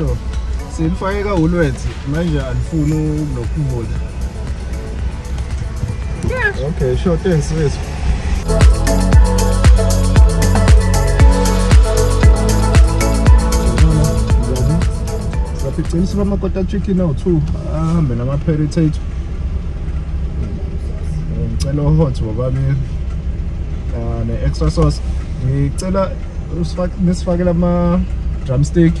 sure senifake ka-woolworth manje alifuni lokuvula yeah. okay sure thanks wes siyaphicisa uba amakota chicken awu-two ahambe namaperitato ngicela uhot wabami ah, ne-extra sauce. Ngicela usifake nisifakele ama-drumstick.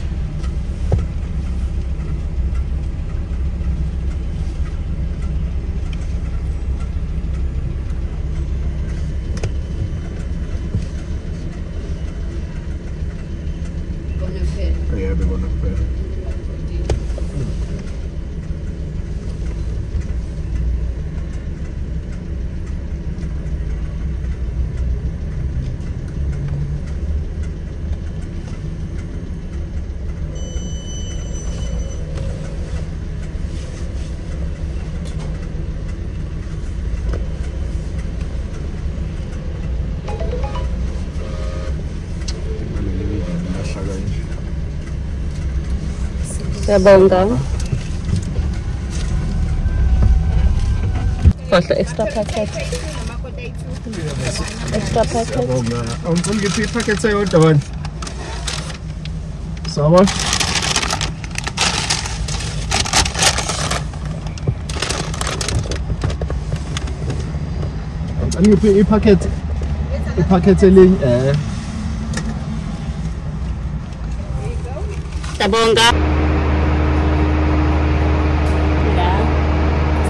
Äh, sehr bom dann. Kostet extra Paket. Extra Paket. Und so gibt Paket sei unter dabei. Sauber. Angeführt E-Paket. E-Pakete liegen. Äh. Sabonga.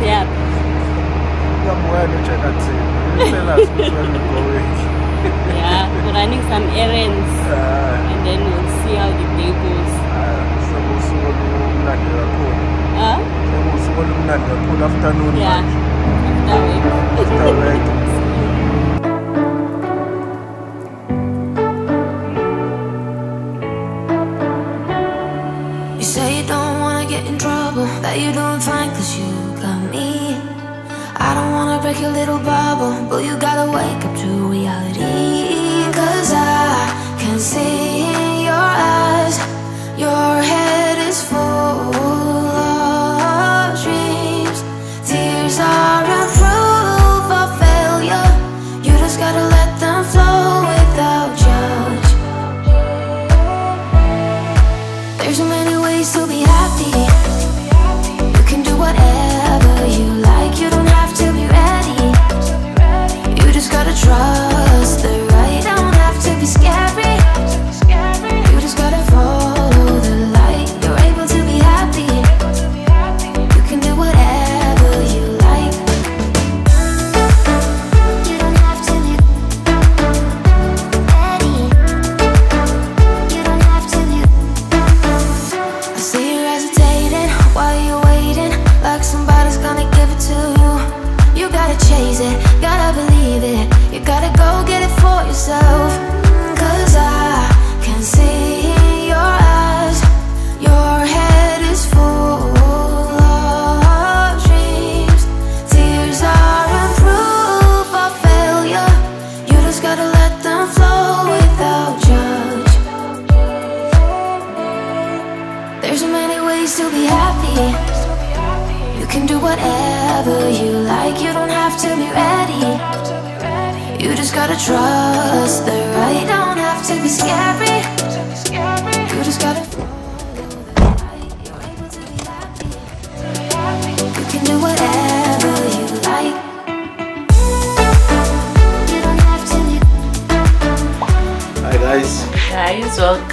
Siyap. Uyamoya no-check athini. Tell us which one we're going. Yeah, we're running some errands Ah, and then we'll see how the day goes. ah, sekuwusuku olumnandi kakhulu. Huh? Sekuwusuku olumnandi kakhulu afternoon Yeah. manje. After work. After work. You say you don't wanna break your little bubble, but you gotta wake up to reality. Cause I can see in your eyes, your head is full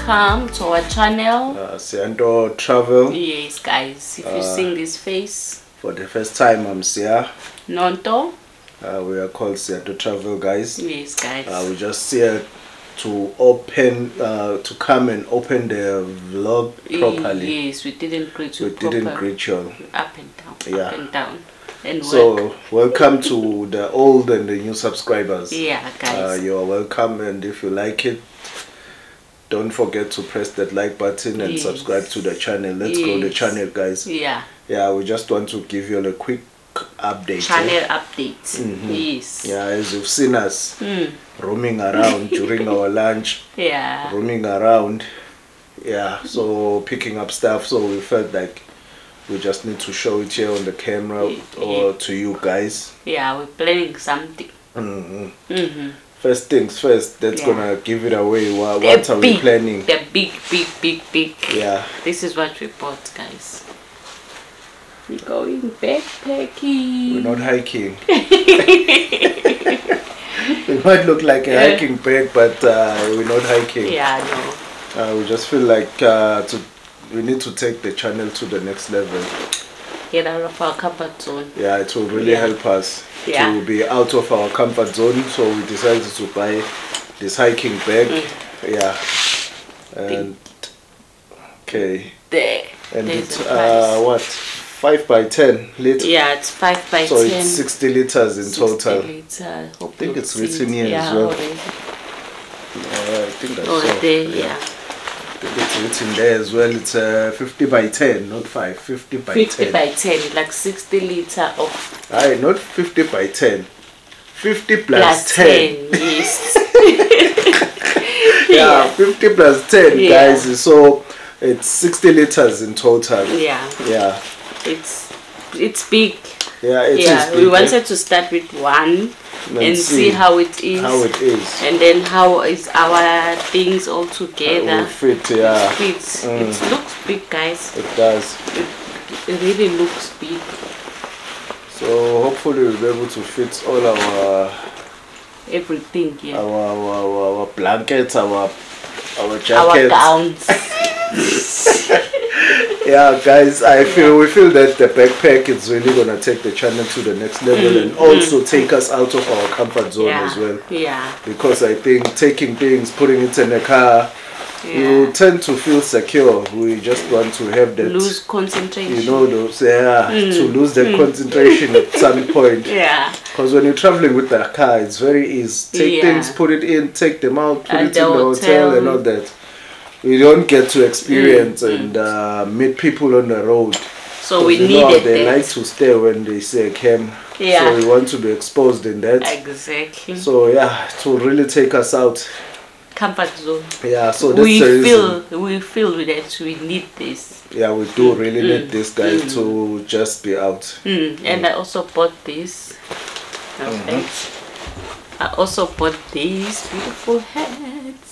welcome to our channel. uh, Syanto Travel. Yes, guys, if you sing this face, For the first time, I'm Sia. Nonto. Uh, we are called Syanto Travel, guys. Yes, guys. Uh, we just here to open, uh, to come and open the vlog properly. Yes, we didn't greet you We didn't proper. greet you. Up and down, Yeah. up and down. And. So, welcome to the old and the new subscribers. Yeah, guys Uh, you are welcome, and if you like it, don't forget to press that like button and Yes. subscribe to the channel. Let's grow the channel, guys. yeah. Yeah, we just want to give you a quick update. eh? channel updates. Yes. Yeah, as you've seen us Mm. roaming around during our lunch, Yeah. roaming around. Yeah, so picking up stuff. So we felt like we just need to show it here on the camera or to you guys. Yeah, we're planning something. hmm Mm-hmm. First things first, that's Yeah. gonna give it away. What, what are we big, planning? The big, big, big, big. Yeah. This is what we bought, guys. We're going backpacking. We're not hiking. we might look like a Yeah. hiking bag, but uh, we're not hiking. Yeah, no. Uh, we just feel like uh, to, we need to take the channel to the next level. Get out of our comfort zone. Yeah, it will really Yeah. help us Yeah. to be out of our comfort zone. So we decided to buy this hiking bag. Mm. Yeah. And okay. There. And There's it's uh, what? Five by ten liter. Yeah, it's 5 by So 10. it's sixty liters in 60 total. liter. Hope think it's written it. here as yeah, well. already. Uh, I think that's Oh, so. there, yeah. I think it's written there as well. It's uh, 50 by 10, not 5. 50 by 50 10. by 10, like 60 liter of Aye, not 50 by 10. 50 plus, plus 10. 10. Yes. Yeah, 50 plus 10, Yeah. guys. So it's 60 liters in total. yeah. Yeah. It's it's big. Yeah, it is yeah, big, we eh? wanted to start with one And and, see see how it is. How it is. and then how is our things all It together. fit, yeah. Fits. Mm. It looks big, guys. It does. It really looks big. So hopefully we'll be able to fit all our Everything, yeah. our our, our blankets, our our jackets. Our gowns. yeah guys i feel we feel that the backpack is really gonna take the channel to the next level mm-hmm. and also mm-hmm. take us out of our comfort zone Mm, yeah. as well. Yeah. because i think taking things putting it in a car you tend to feel secure. We just want to have that Lose concentration. you know those yeah to mm. lose the mm. concentration at some point. Yeah. because when you're traveling with the car it's very easy. Take Yeah. things put it in take them out put At it in the the hotel and all that we don't get to experience Mm, and uh, meet people on the road So we you know, they that. like to stay when they say camp Yeah. so we want to be exposed in that Exactly. so yeah to really take us out Comfort zone. yeah so that's we the reason feel we feel that we need this. yeah we do really need Mm, this guy to just be out Mm. And I also bought this. Mm-hmm. I also bought these beautiful hats.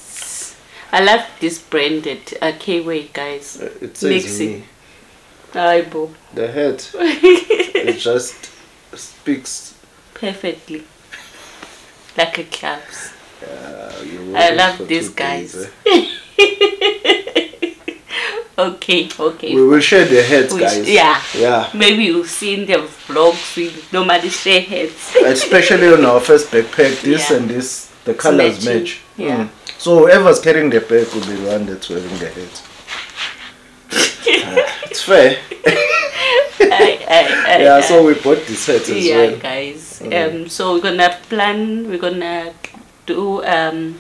I love this branded uh, K-Way guys. Uh, it says Mixing. me Aibo. the head it just speaks Perfectly. Like a uh, I love these two days, guys. eh? Okay, okay. we will share the heads Which- guys yeah. yeah Maybe you've seen the vlogs we normally share heads. especially on our first backpack this Yeah. and this the colors match yeah. Mm. So whoever's carrying the bag will be the one that's wearing the hat Uh, it's fair yeah so we bought this hat as yeah, well Mm. guys. Um, so we're gonna plan. We're gonna do um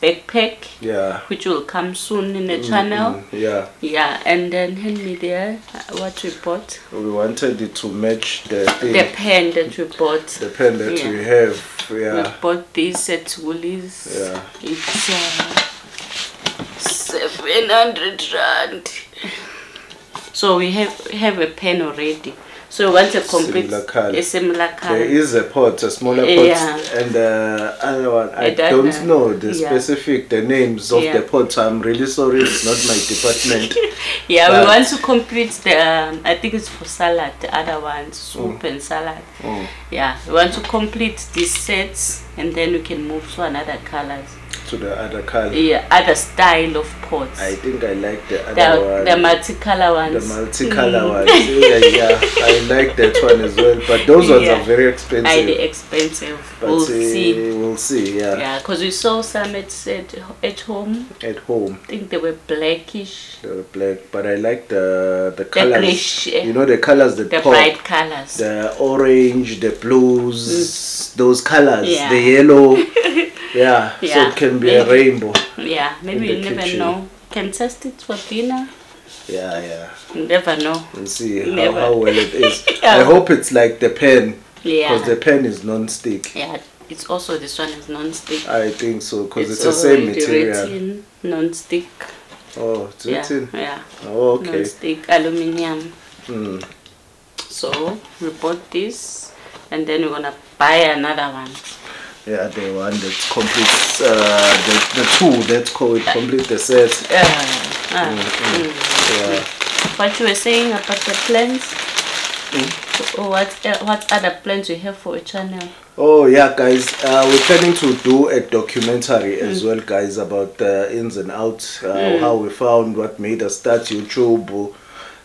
backpack, yeah which will come soon in the channel. Mm, yeah Yeah, and then hand me there uh, what we bought. we wanted it to match the thing The pen that we bought. the pen that Yeah. we have yeah We bought this at Woolies. Yeah. It's uh, seven hundred rand. So we have have a pen already. So we want a complete Similar colour. a similar color. there is a pot a smaller pot Yeah. and the other one i don't uh, know the yeah. specific the names of Yeah. the pots i'm really sorry it's not my department Yeah, But- we want to complete the. Um, I think it's for salad. The other one, soup and salad. Mm. Yeah, we want to complete these sets, and then we can move to another colors. To the other color Yeah, other style of pots. I think I like the other the one. the multicolor ones. The multicolor hmm. ones. Yeah, yeah, I like that one as well. But those ones Yeah. are very expensive. Highly expensive. but we'll uh, see. We'll see. Yeah. Yeah, because we saw some at, at at home. At home, I think they were blackish. the black. But I like the the The colors. grayish, yeah. You know the colors that The pop. bright colors. The orange, the blues, mm. those colors. Yeah. The yellow. yeah. So it can be a rainbow. yeah, maybe you never kitchen. know. Can test it for dinner. Yeah, yeah. You never know. And see how, how well it is. Yeah. I hope it's like the pen. Yeah. Because the pen is non-stick. Yeah, it's also this one is non-stick. I think so. Because it's, it's the same material. written non-stick. Oh, it's Yeah, written. yeah. Oh, okay. Non-stick aluminium. Mm. So we bought this, and then we're gonna buy another one. Yeah, the one that completes uh, the, the two that called complete the set. Uh, uh, mm. Yeah. What you were saying about the plans? Hmm? Or what uh, what other plans you have for a channel? Oh yeah, guys. Uh, we're planning to do a documentary as well, guys, about the ins and outs, uh, how we found what made us start YouTube.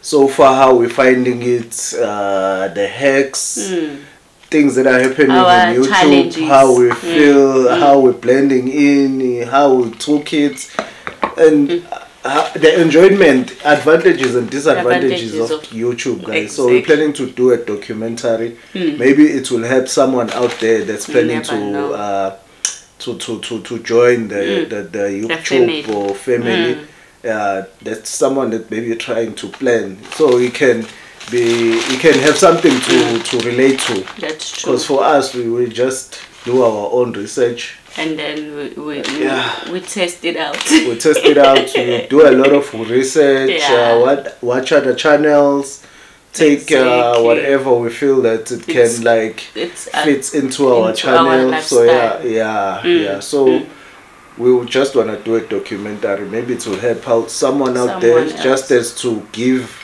So far, how we're finding it, uh, the hacks, things that are happening Our on YouTube, challenges. how we feel, how we're blending in, how we took it, and uh, the enjoyment, advantages and disadvantages Advantages of, of- YouTube, guys. So we're planning to do a documentary. Maybe it will help someone out there that's planning to. Uh, to, to, to, to join the, the, the YouTube family. or family. Uh, that's someone that maybe trying to plan. So he can be he can have something to, to relate to. That's true. Because for us we will just do our own research. And then we we, Yeah. we, we test it out. We test it out, we do a lot of research, Yeah. uh, what watch other channels, take uh, whatever we feel that it It's- can like it's uh, fits into our into our channel. so yeah, yeah, Mm, yeah. So we would just wanna do a documentary. Maybe to help out someone out there, Someone just as to give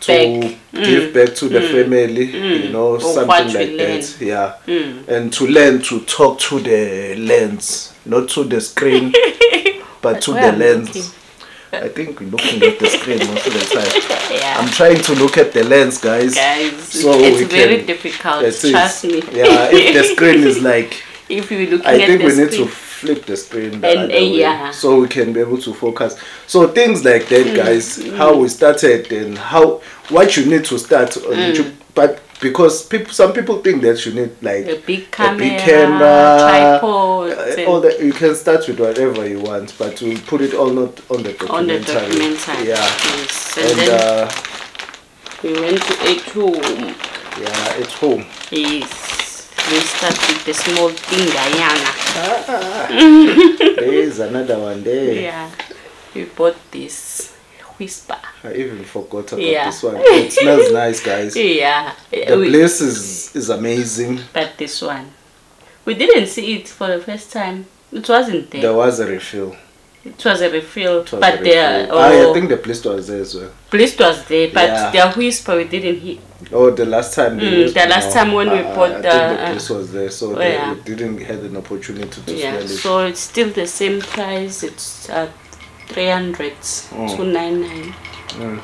to Back. give mm. back to the mm. family. You mm. know, Of something like that. Yeah, Mm. and to learn to talk to the lens, not to the screen, but to the I'm lens. looking. I think we're looking at the screen most of the time. yeah. I'm trying to look at the lens, guys. Guys, So it's very can- difficult. Trust me. Yeah, if the screen is like, if you're looking I think we need to flip the screen the And, uh, yeah. so we can be able to focus. So things like Mm, that, guys, how we started and how what you need to start on Mm. YouTube, but because people, some people think that you need like a big camera, big camera, tripod, uh, all that. You can start with whatever you want, but we'll put it all not on the on the documentary. documentary. Yeah, Yes. And, and uh, we went to a home. yeah, it's home. Yes. We start with the small thing, Diana. There is another one there. Yeah. We bought this whisper. I even forgot about Yeah. this one. It smells nice, guys. Yeah. The we, place is is amazing. but this one. We didn't see it for the first time. It wasn't there. There was a refill. It was a refill. Was but a there, refill. oh, Ah, I think the place was there as well. Bliss was there, but Yeah. their whisper we didn't hear. Oh, the last time. Mm, the last time when we Ah, bought the, the uh, was there, so oh, they, yeah. we didn't have an opportunity to Yeah, smell it. so it's still the same price. It's uh, 300, Mm. 299. Mm.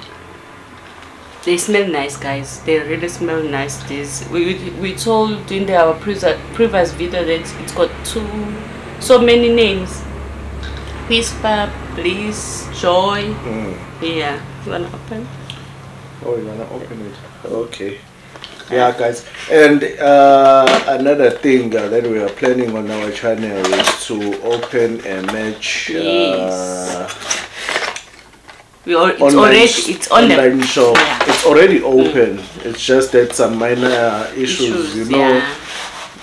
They smell nice, guys. They really smell nice. This we we, we told in the, our previous previous video that it's got two so many names. Whisper, Bliss, Joy. Mm. Yeah, you wanna open? Oh, you wanna open it? Okay. Yeah, guys. And uh, another thing uh, that we are planning on our channel is to open a match. Uh, We al- it's online already it's on the online shop. Yeah. Mm. It's already open. It's just that some minor uh, issues, issues. you know, yeah.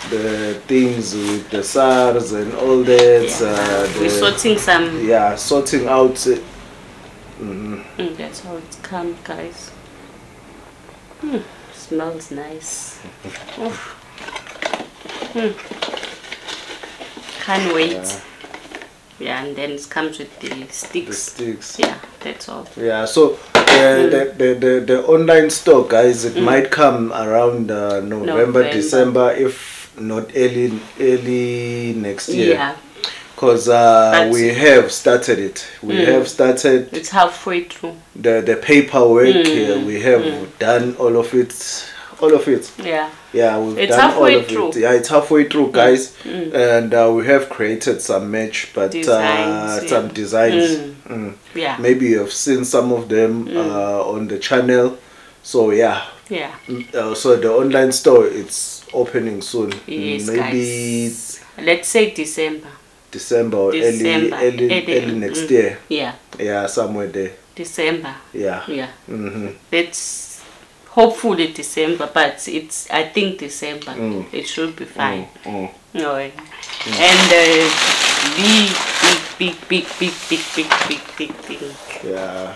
the things with the SARS and all that. yeah. Uh, the, We're sorting some. yeah, sorting out. Uh, mhm. Mm, that's how it's come, guys. Mm, smells nice. Oof. Mm. Can't wait. Yeah. Yeah. and then it comes with the the sticks. sticks. Yeah, that's all. Yeah, so uh, the, the, the, the online store, guys, it might come around uh, November, November. December, if not early early next year. Yeah, Because uh, we have started it. We Mm. have started it's halfway through. the, the paperwork. Mm. uh, we have done all of it. All of it. Yeah, Yeah, we've It's done halfway all of through. it. Yeah, it's halfway through, guys. Mm. And uh, we have created some match, but uh, Designs, some yeah. designs. Mm. Mm. yeah, Maybe you have seen some of them uh, on the channel. So yeah, yeah. Mm, uh, so the online store it's opening soon. Mm, Yes, Maybe guys. Let's say December. December or December. early, early, Early, early next mm. year. Yeah, Yeah, somewhere there. December. Yeah. Yeah, hmm that's hopefully December, but it's I think December. Mm. It should be fine. Mm. No, eh. and uh, big, big, big, big, big, big, big, big, big thing. Yeah.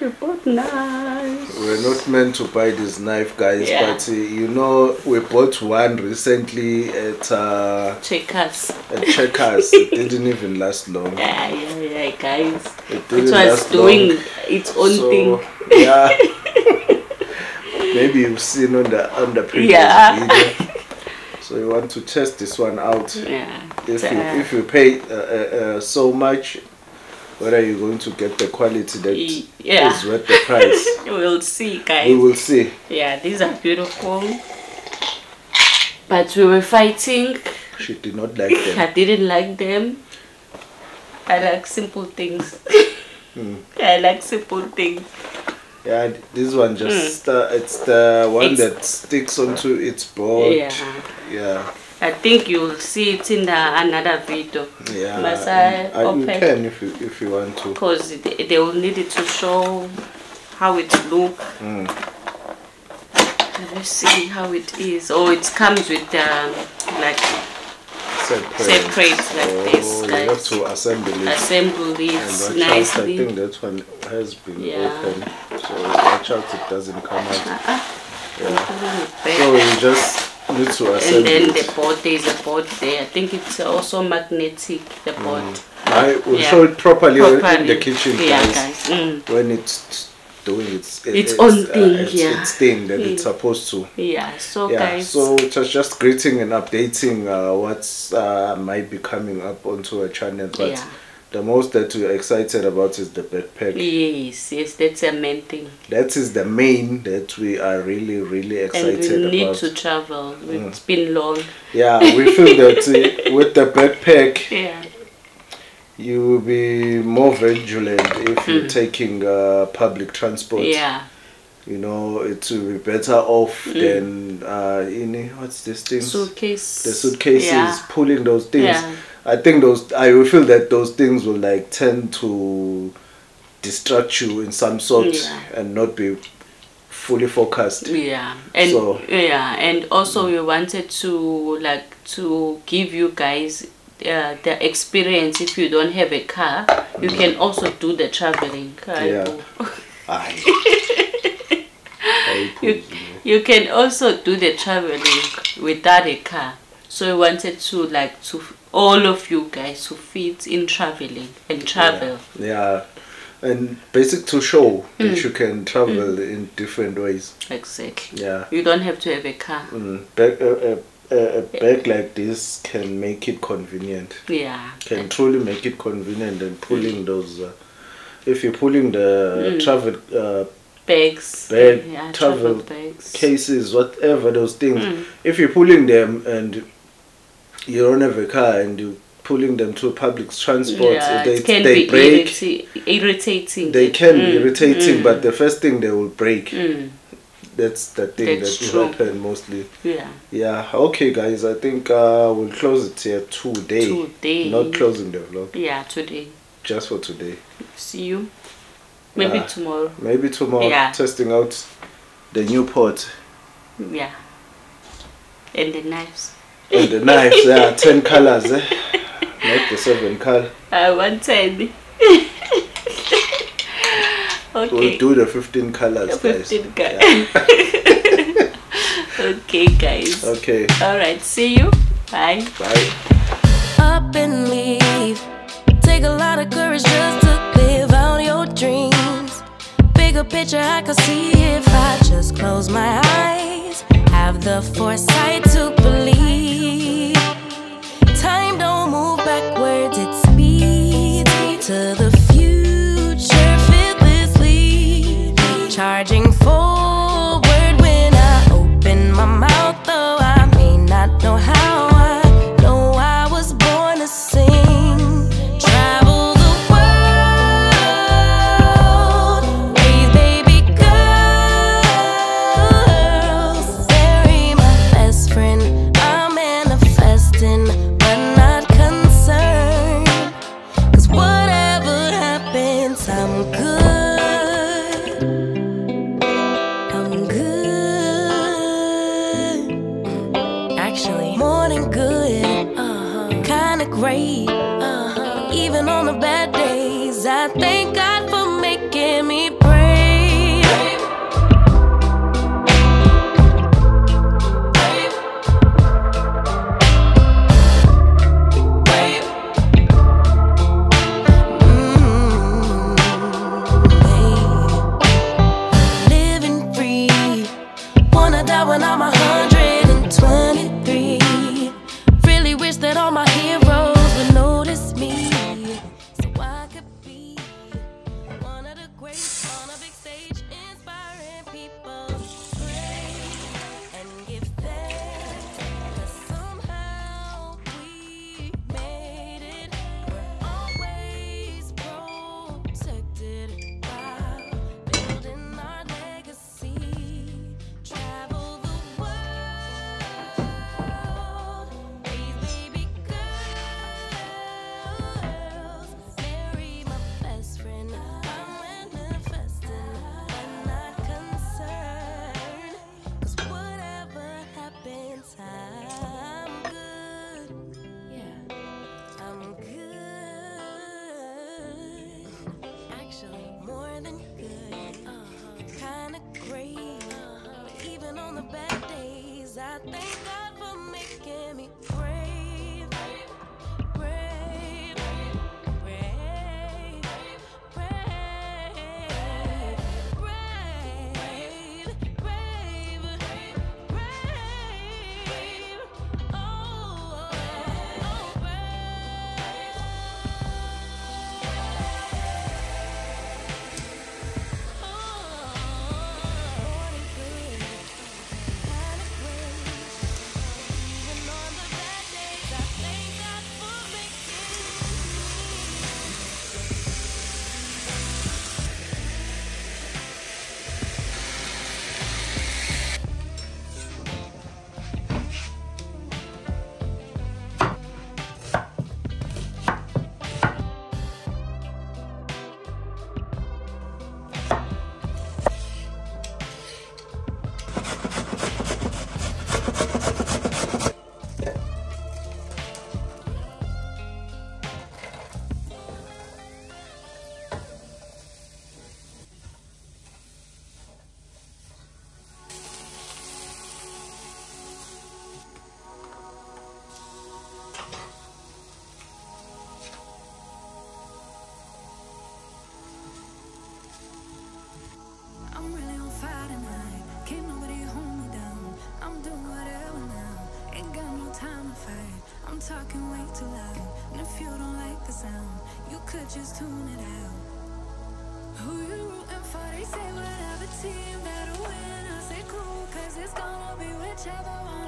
You bought nice. We're not meant to buy this knife, guys, Yeah. but uh, you know, we bought one recently at uh, Checkers. at Checkers. it didn't even last long. Yeah, yeah, yeah, guys. It It was last doing long. its own so, thing. Yeah. Maybe you've seen on the on the previous Yeah. video. So you want to test this one out. Yeah. If you Uh, if you pay uh, uh, uh, so much, whether you're going to get the quality that is Yeah. worth the price. We'll see, guys. we will see. Yeah, these are beautiful. But we were fighting. She did not like them. I didn't like them. I like simple things. Hmm. I like simple things. Yeah, this one just uh, it's the one Hmm. It's- that sticks onto its board. Yeah. Yeah, I think you'll see it in the another video. yeah. Must and- I uh, you open? can if you if you want to. Because they, they will need it to show how it look. Mm. Let's see how it is. Oh, it comes with um, like Separate. Separate like oh, this, You have to assemble it. assemble it watch out, I think that one has been Yeah. open. So watch out it doesn't come out. Uh-uh. Yeah. So you just and then it. the board there is a board there. I think it's also magnetic. The board. I will Yeah. show it properly, in the kitchen, Yeah, guys. guys. Mm. When it's doing its Its own thing, it's, yeah. its thing that it's supposed to. Yeah. So Yeah, guys. so just just greeting and updating uh, what's uh, might be coming up onto our channel, but Yeah. The most that we're excited about is the backpack. Yes, yes, that's a main thing. That is the main that we are really really excited And we need about. to travel. Mm. It's been long. Yeah, we feel that uh, with the backpack Yeah. you will be more vigilant if you're taking uh, public transport. Mm. Yeah. You know, it will be better off than uh, in what's this thing? Suitcase. the suitcases Yeah. pulling those things Yeah. I think those i will feel that those things will like tend to distract you in some sort Yeah. and not be fully focused Yeah, and So- yeah, and also we wanted to like to give you guys uh, the experience. If you don't have a car, you can also do the traveling. Yeah. Aye. Aye, You, you you can also do the traveling without a car. So we wanted to like to all of you guys to fit in traveling and travel. yeah and basic to show Mm. that you can travel in different ways Exactly. yeah You don't have to have a car. mm. Bag, a, a, a bag like this can make it convenient Yeah. can truly make it convenient and pulling those uh, if you're pulling the travel uh, Bags. Bag, yeah, travel bags. cases whatever those things Mm. if you're pulling them and you don't have a car and you pulling them to public transport yeah, they, it can they be break irritating. they can be Mm, irritating mm, but the first thing they will break mm, that's the thing That's that will happen mostly yeah. yeah okay guys i think uh we'll close it here today Today. not closing the vlog Yeah, today. just for today See you. Maybe Yeah. tomorrow. maybe tomorrow Yeah. testing out the new pot Yeah. And the knives. And the knives yeah 10 colors eh? not the seven color I want ten. we'll do the 15 colors guys 15 guys. Yeah. okay, guys. okay Alright, see you. Bye. bye up and leave. Take a lot of courage just to live out your dreams. Bigger picture I could see if I just close my eyes. Have the foresight to believe. To the can way too loud. And if you don't like the sound, you could just tune it out. Who you rooting for? They say whatever team that'll win. I say cool, cause it's gonna be whichever one.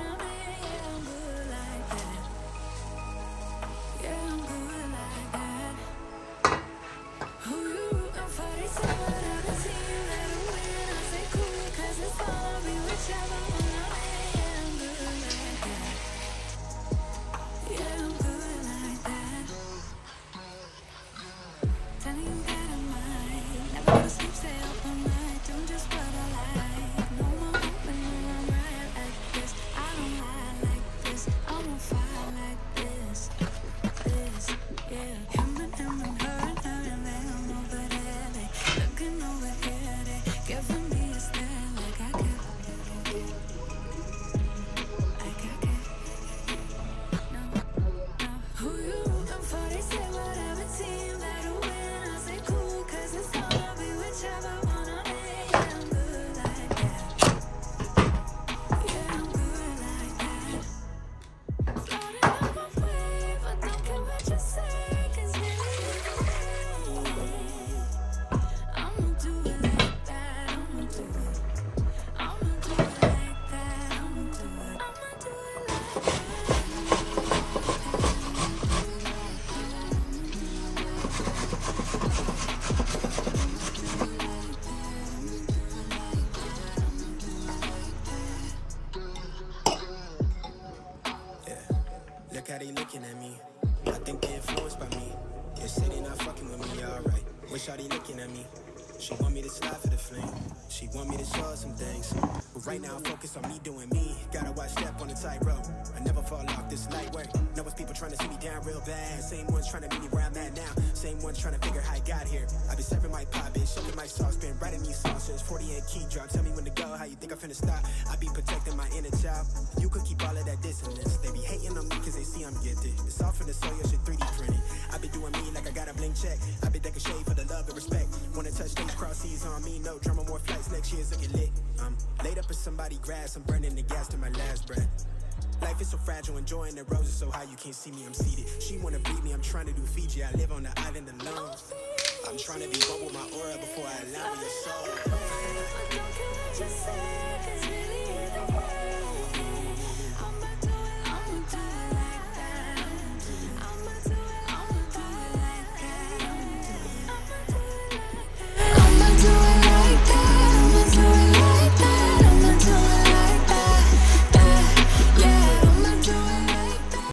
Trying to meet me where I'm at now. Same ones trying to figure how I got here. I be serving my pop, bitch, shoving my sauce, been writing these sauces. 48 key drop, tell me when to go. How you think I'm finna stop? I be protecting my inner child. You could keep all of that dissonance. They be hating on me cause they see I'm gifted. It's all for the your shit 3D printed. I be doing me like I got a blank check. I be decking shade for the love and respect. Wanna touch these cross seas on me, no drama, more flights next year's looking lit. I'm laid up in somebody grass, I'm burning the gas to my last breath. Life is so fragile, enjoying the roses so high you can't see me, I'm seated. She wanna beat me, I'm trying to do Fiji, I live on the island alone. I'm trying to be with my aura before I allow your soul.